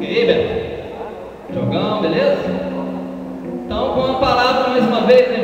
E aí, Beto? Jogão, beleza? Então, com a palavra mais uma vez, né?